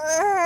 Uh.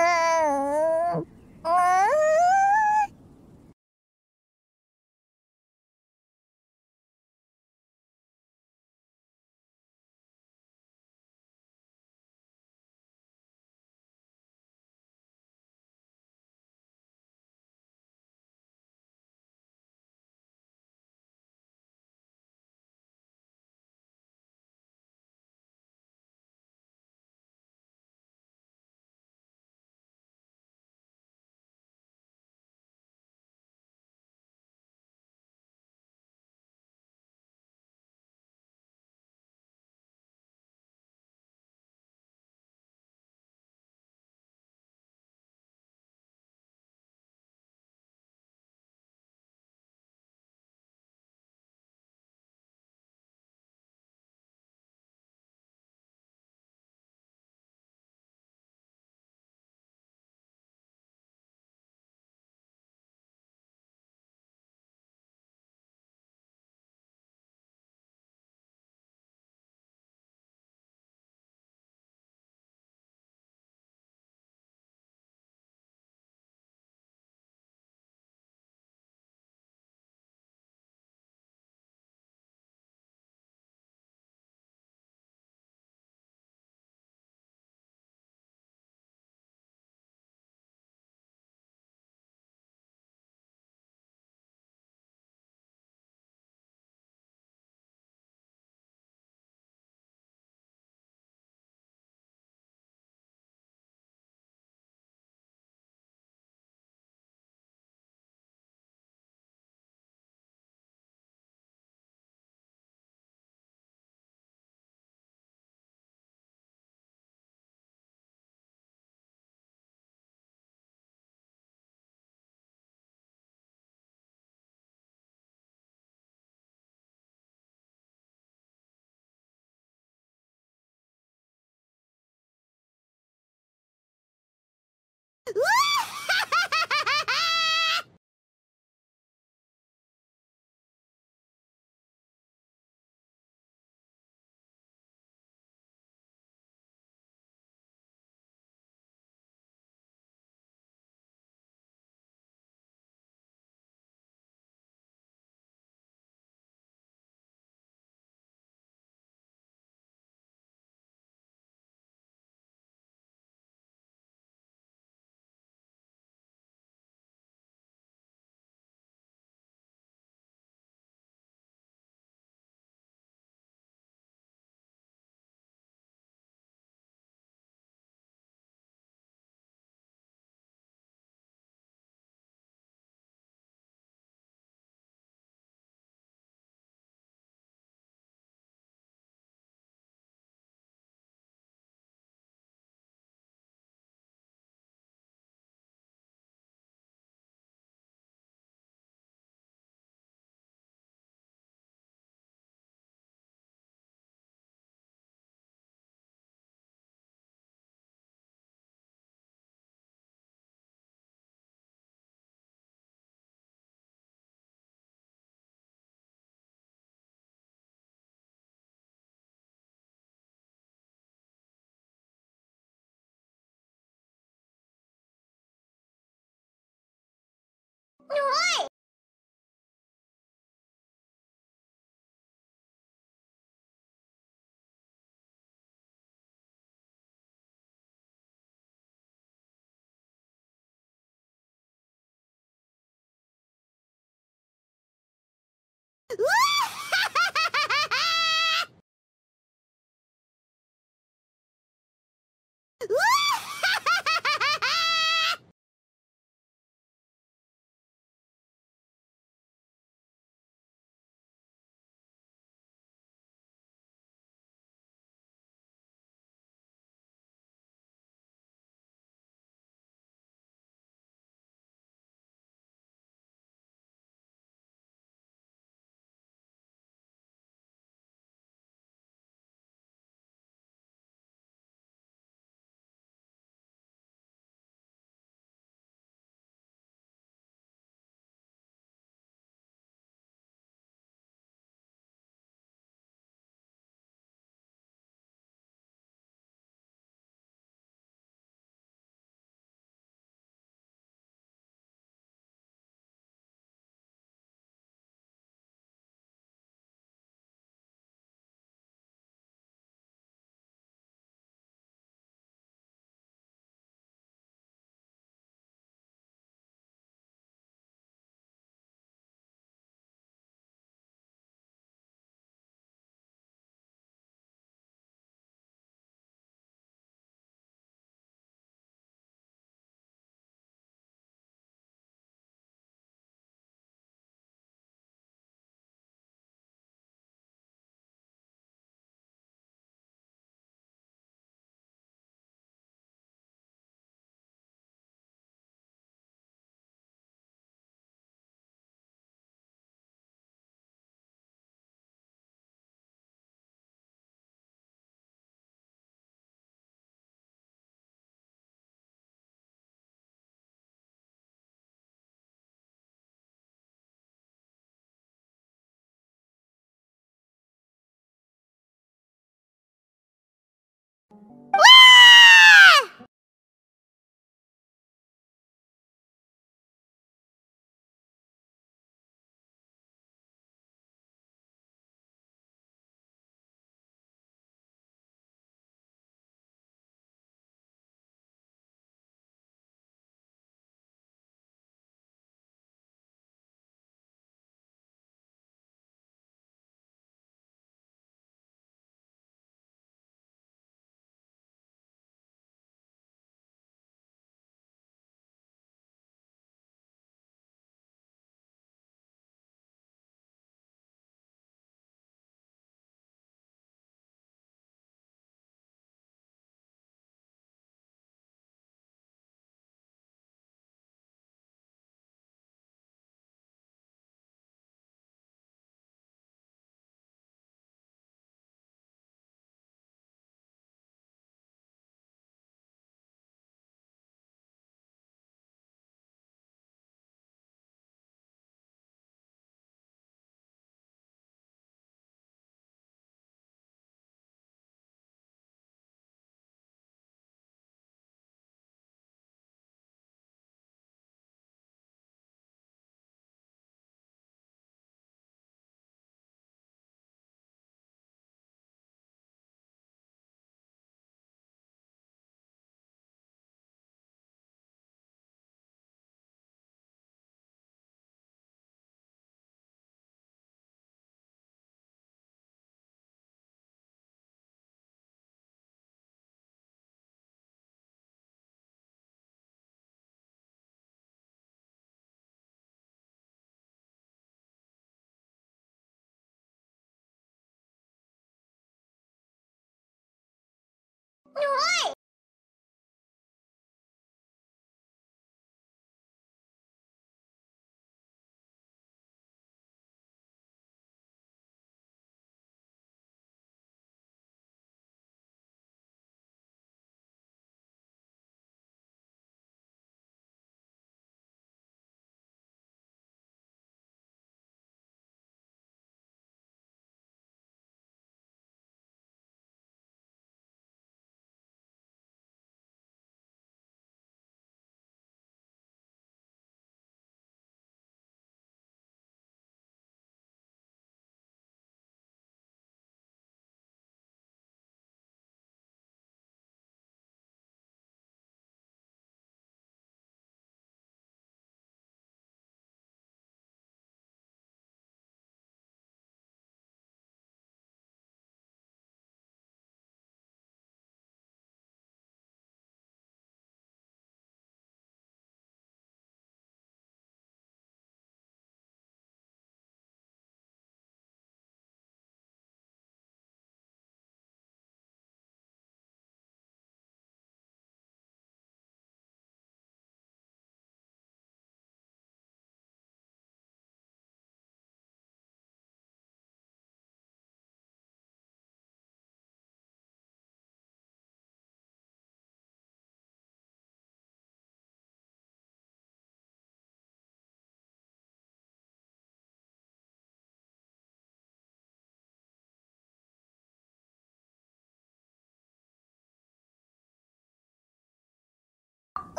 Ooh!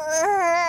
Uh...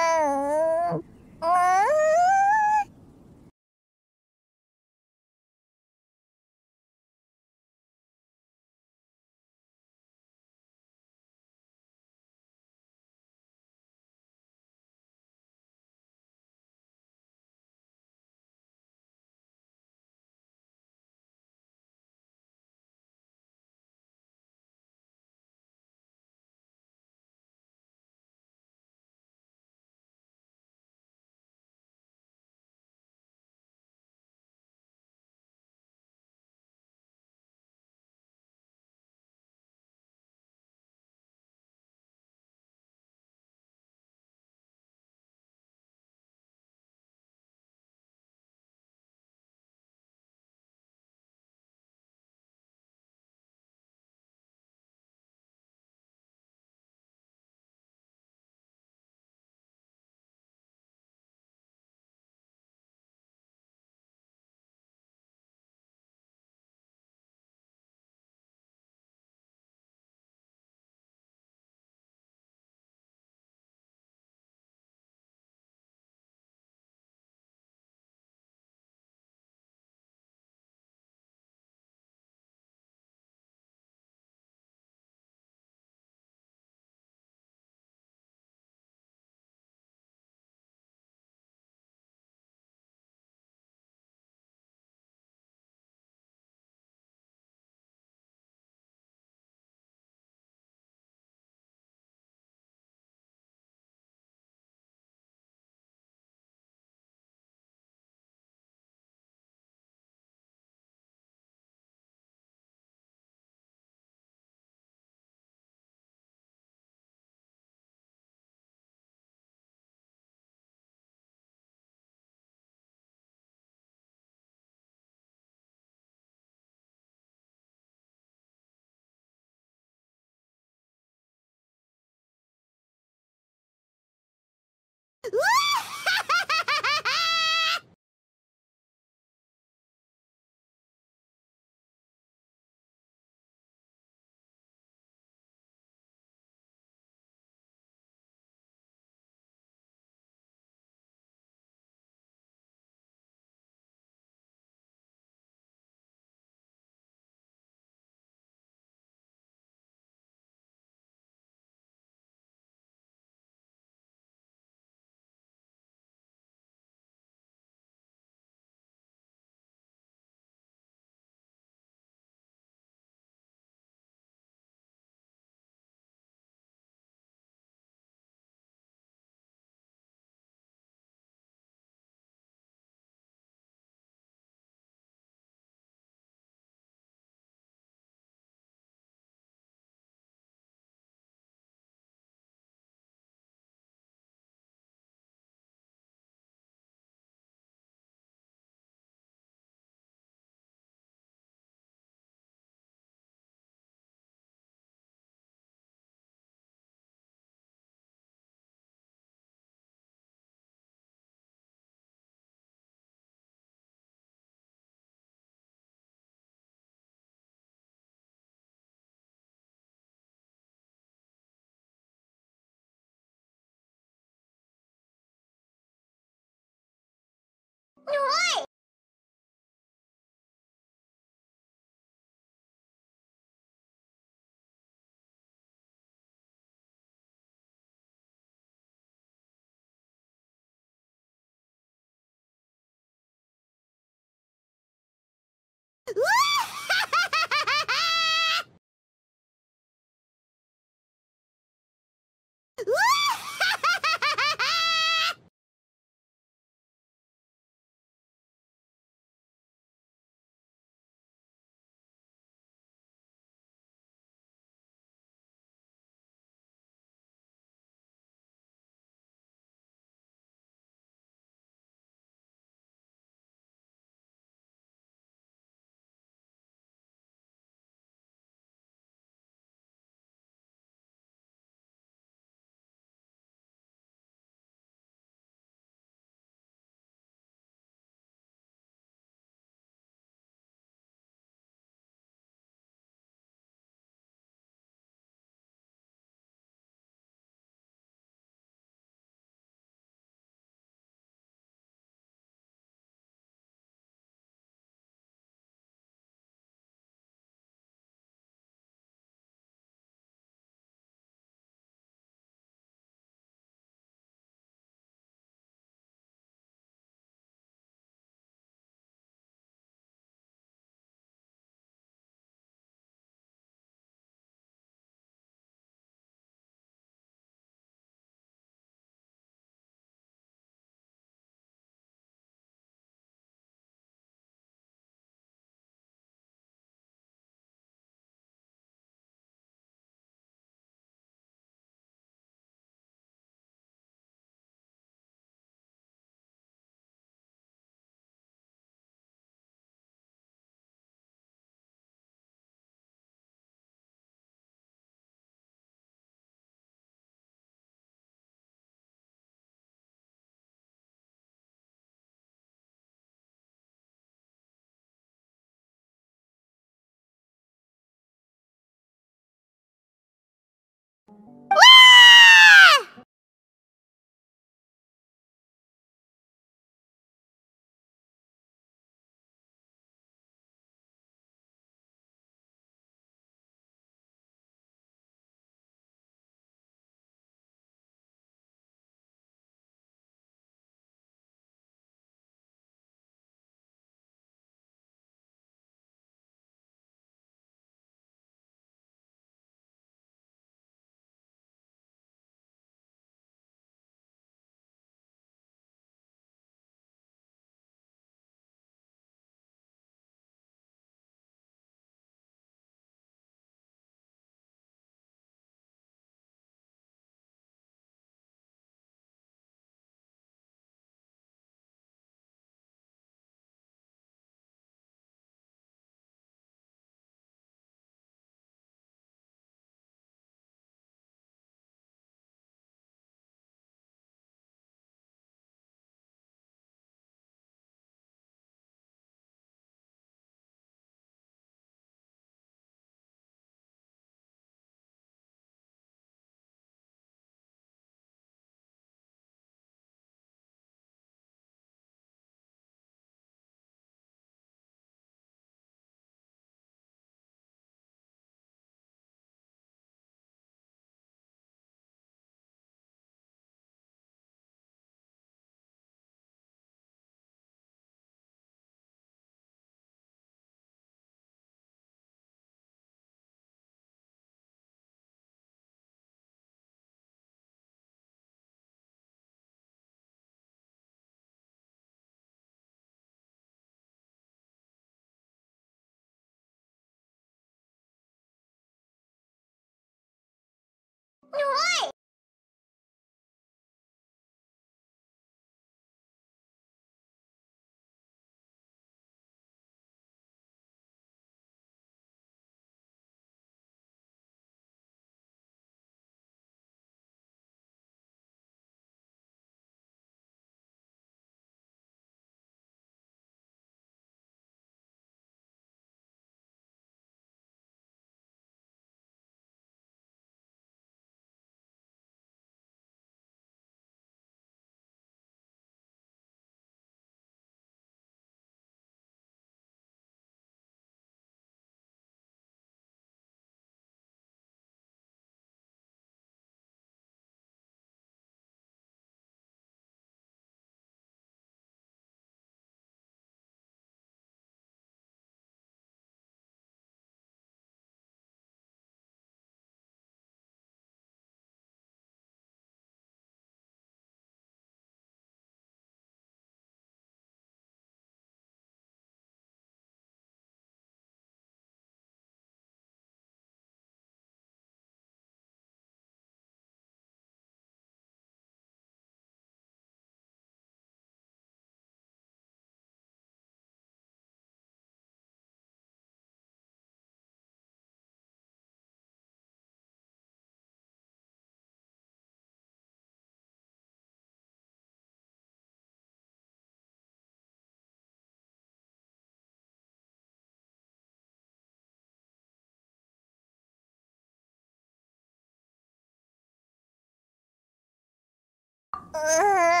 呃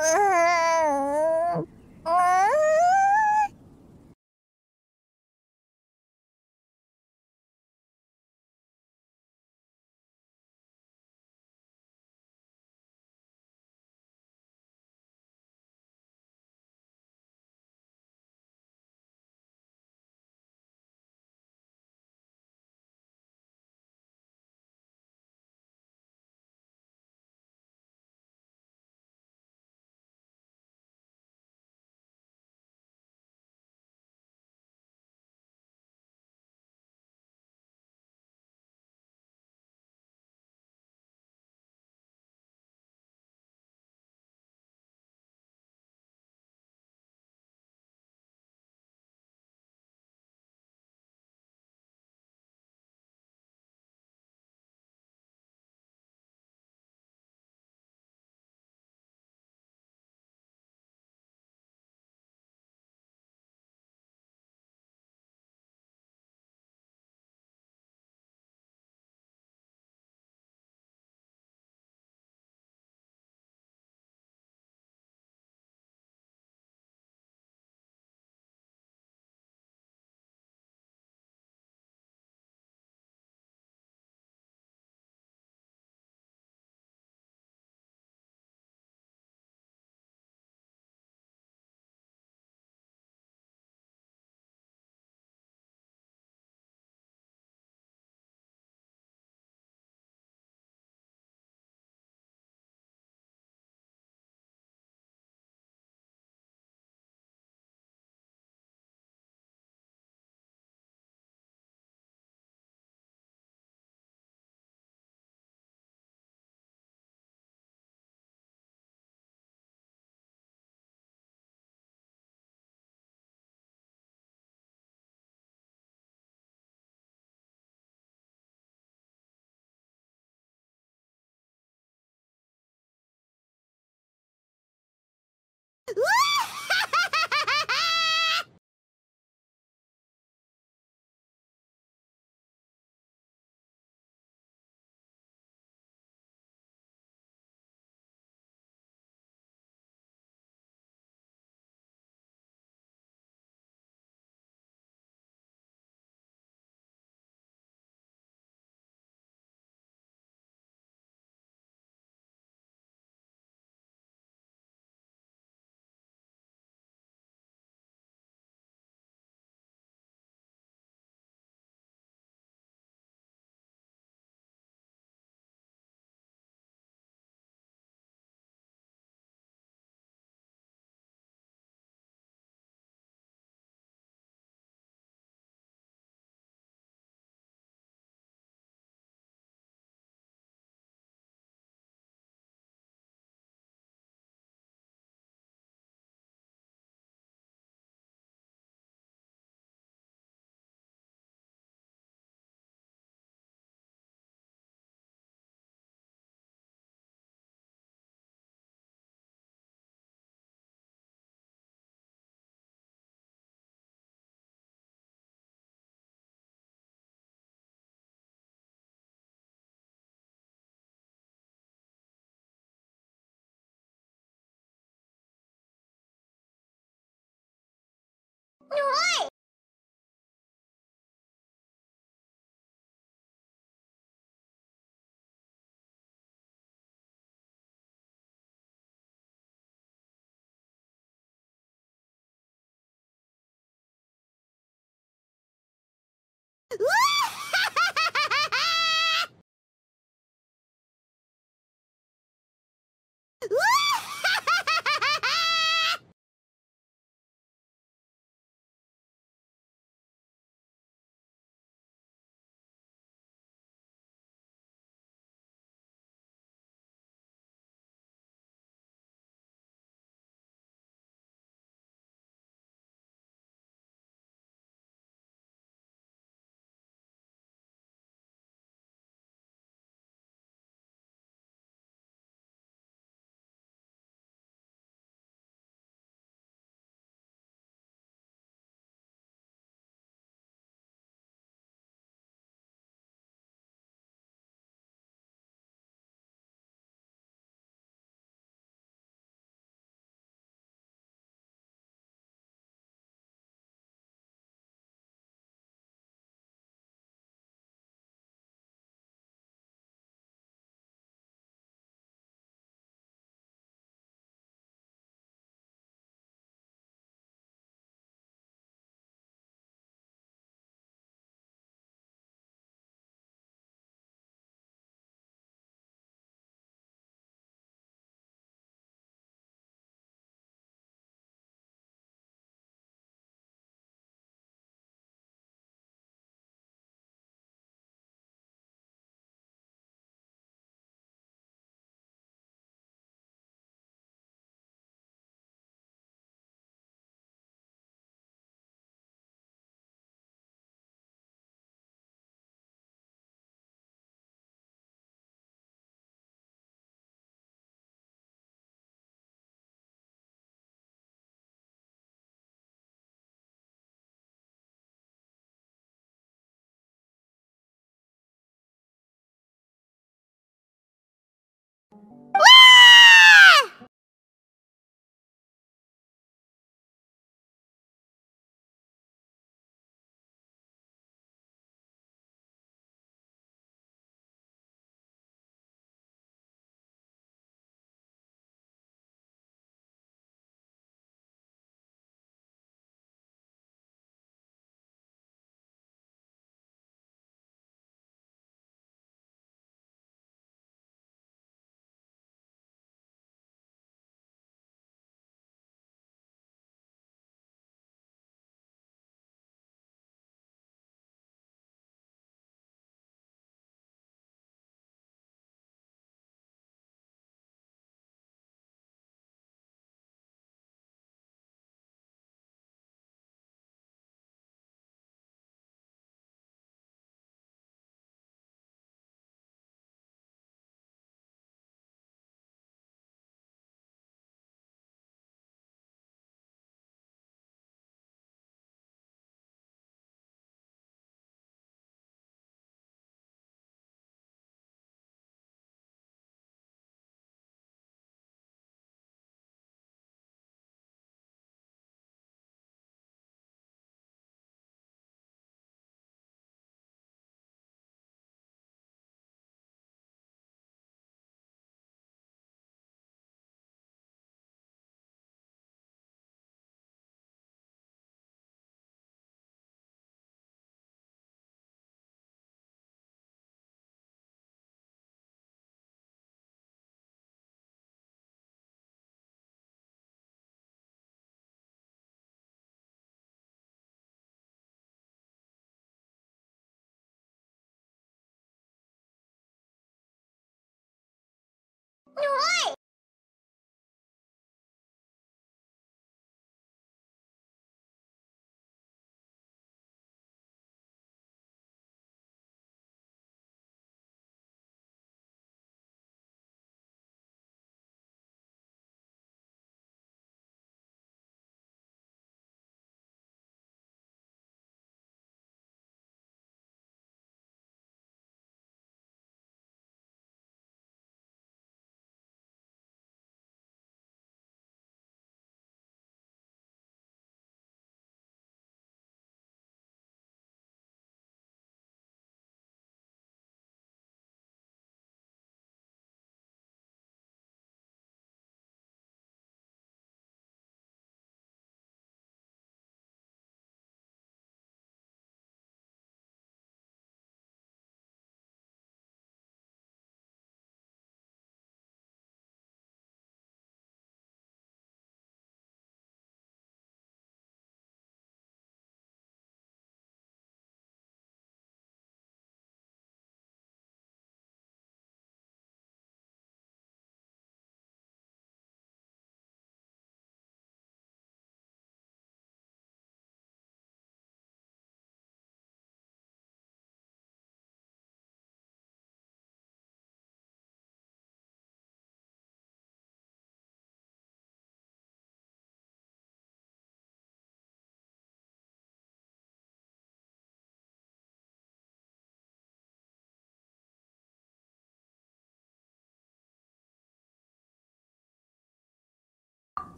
Uh...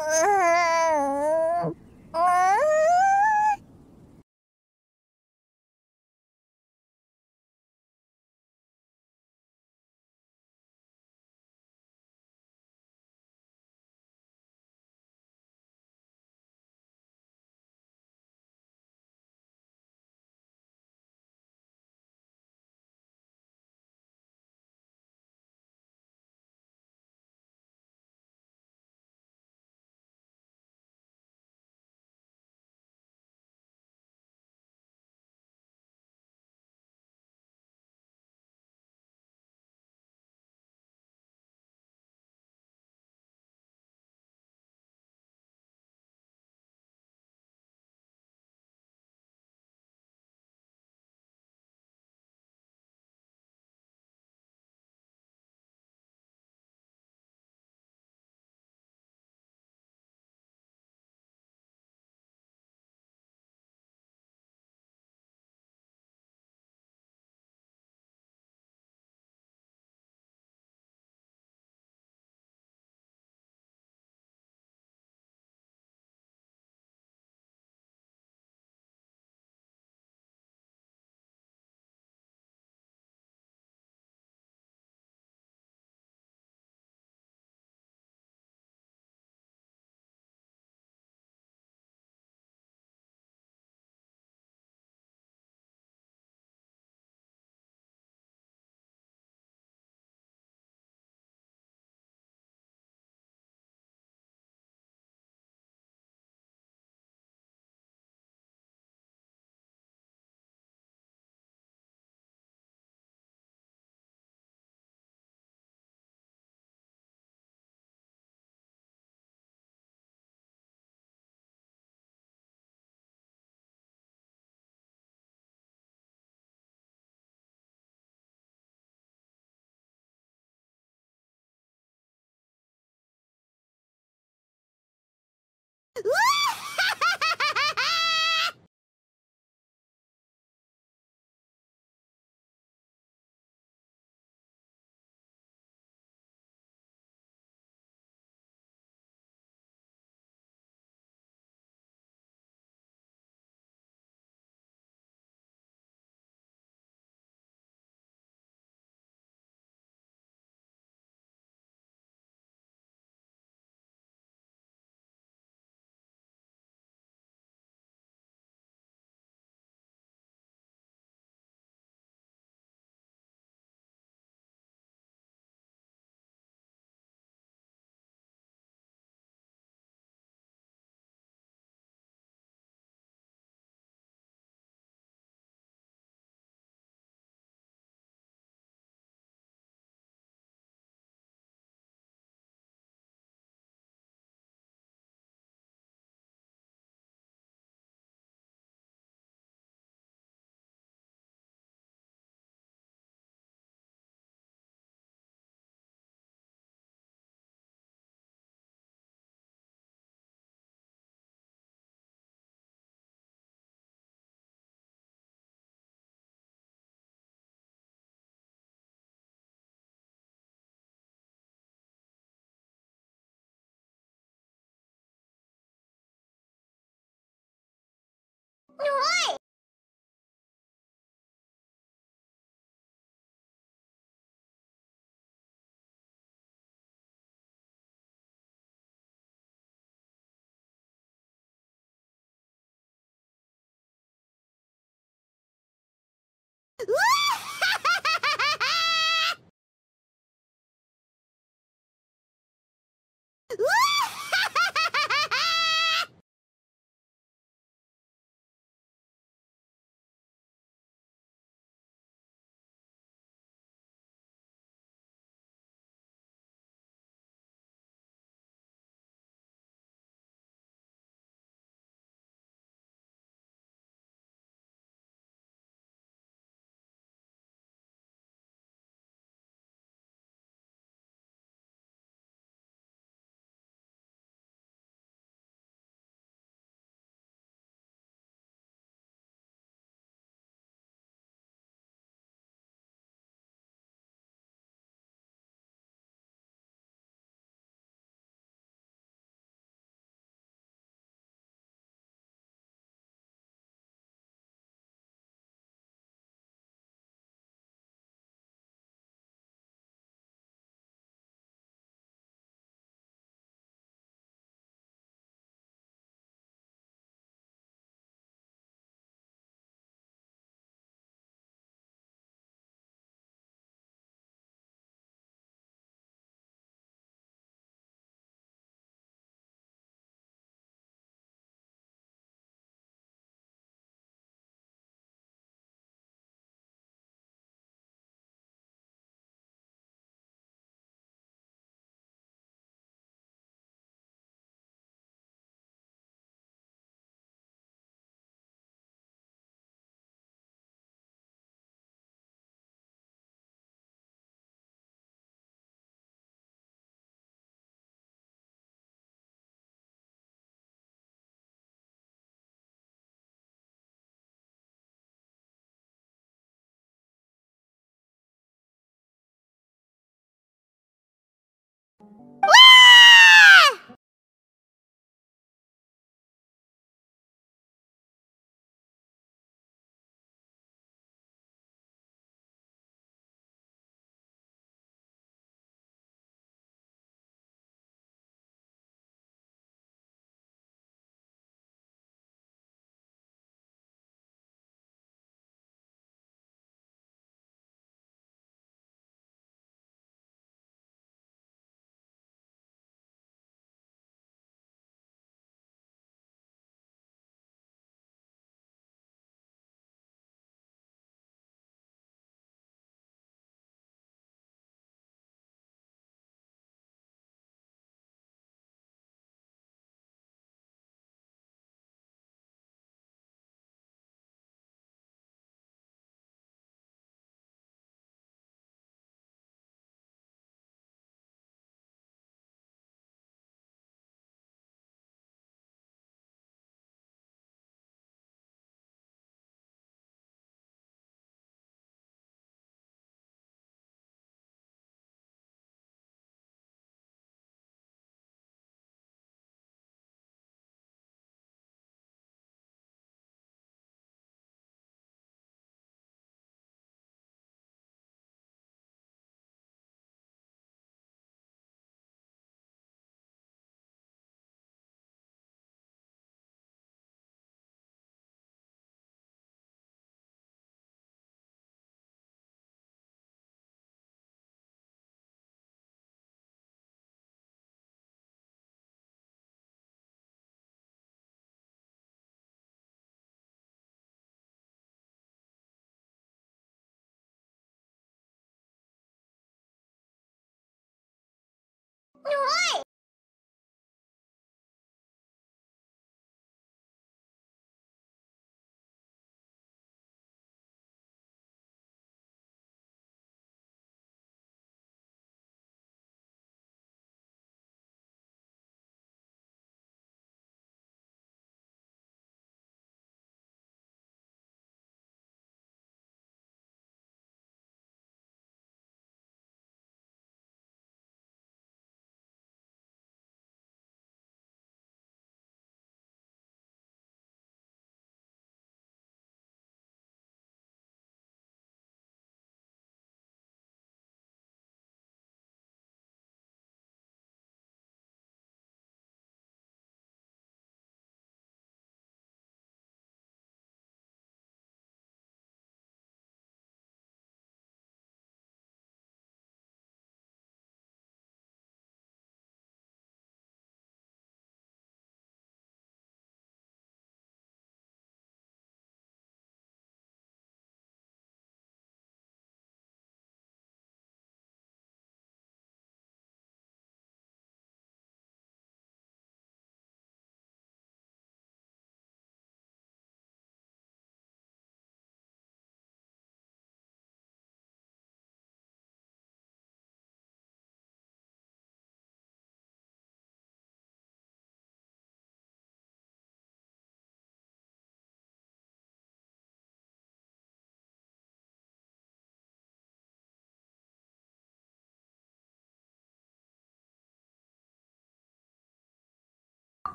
Ah!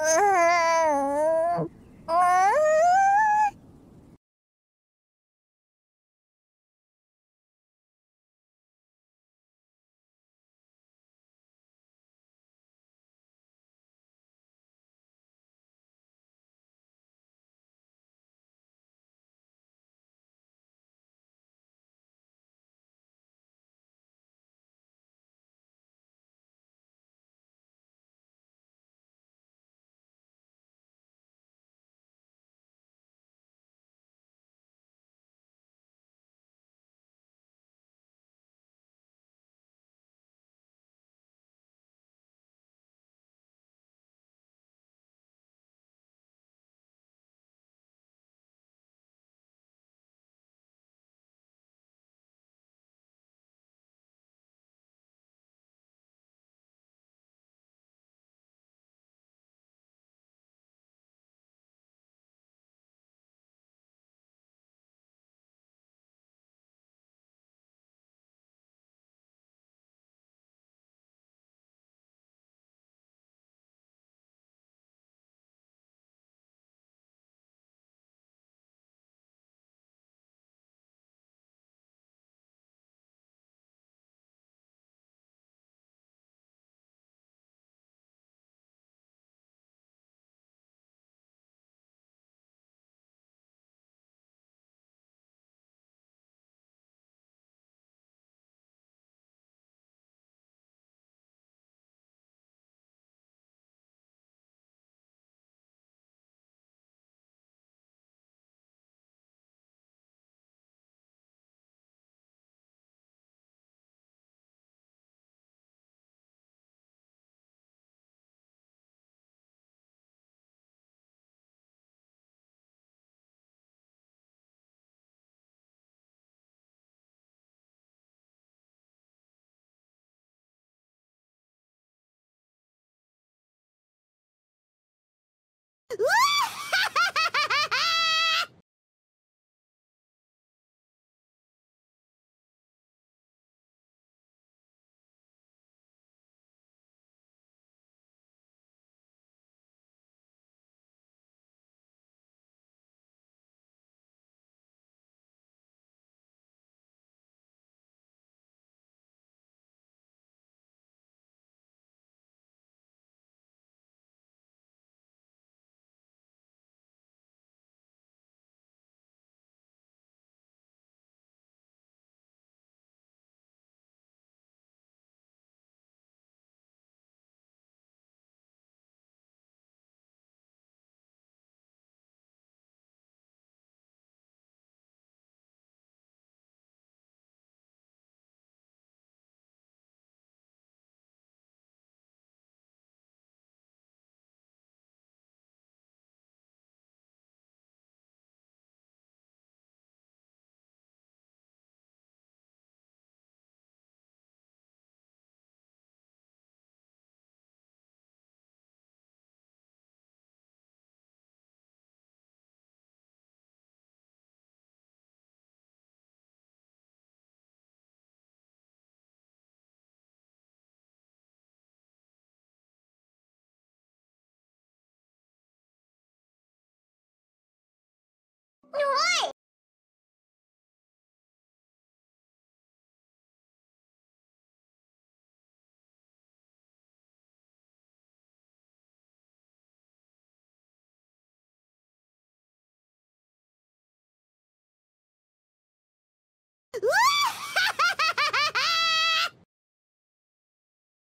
Ờ.